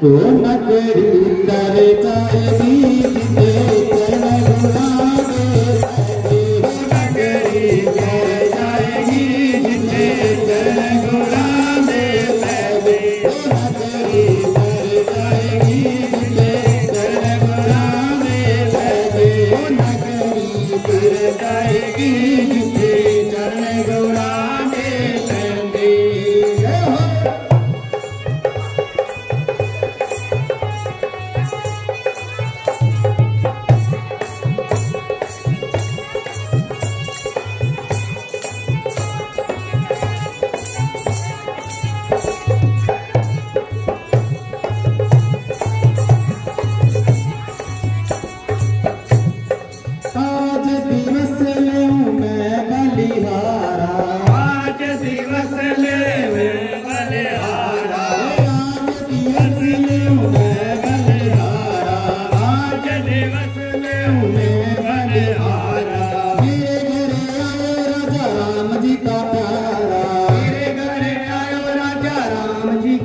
ತೋ ನಗರಿ ತರೆ ಕಾಯಿ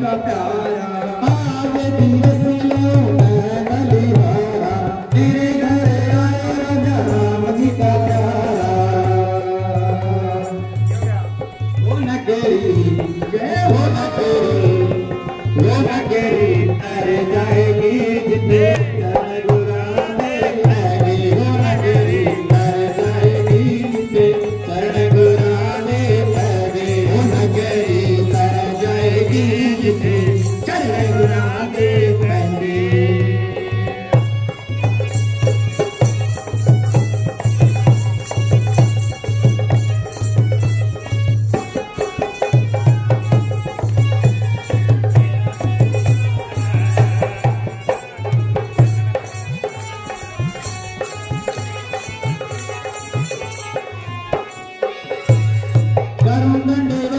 própria hora. I'm gonna.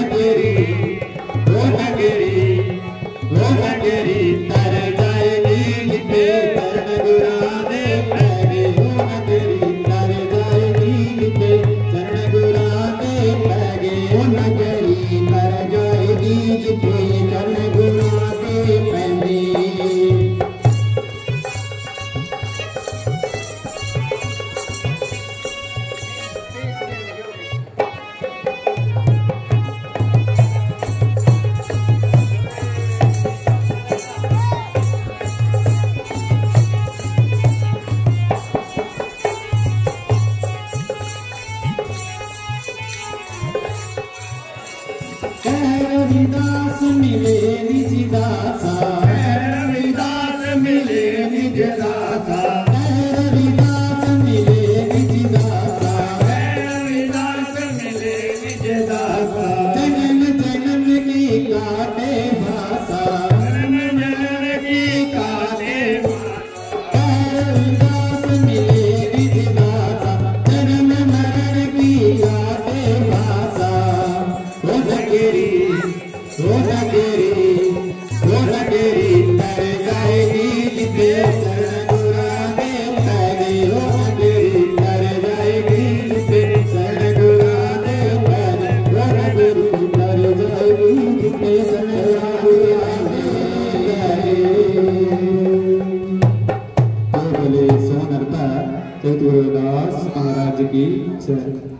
मिलेनिस